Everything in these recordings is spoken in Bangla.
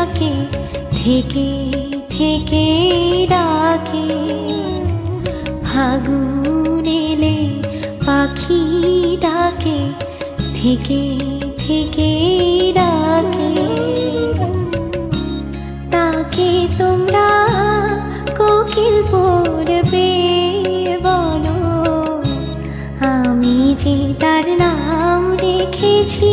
থেকে থেকে ডাকে। ফাগুন এলে পাখি ডাকে থেকে থেকে ডাকে। তাকে তোমরা কোকিল পড়বে বলো, আমি যে তার নাম রেখেছি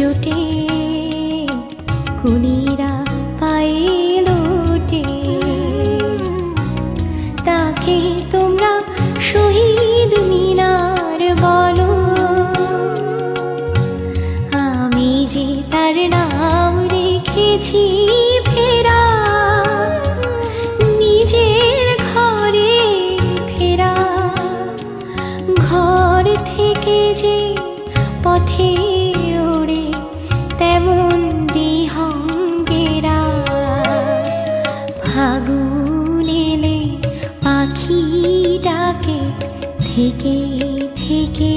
ছুটি থেকে থেকে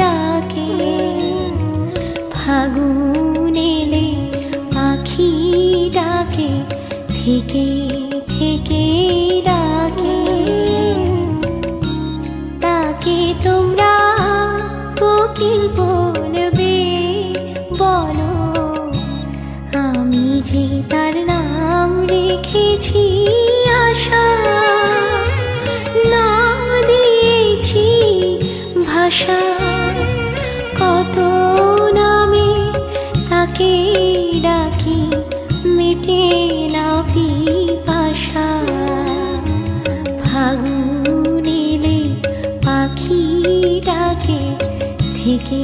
ডাকে। ফাগুন এলে পাখি ডাকে, থেকে থেকে ডাকে। তাকে তোমরা কোকিল বলবে বলো, আমি যে তার ভালোবাসা কত নামে তাকে ডাকি মেটে না পিপাসা। ভাগুন পাখি ডাকে থেকে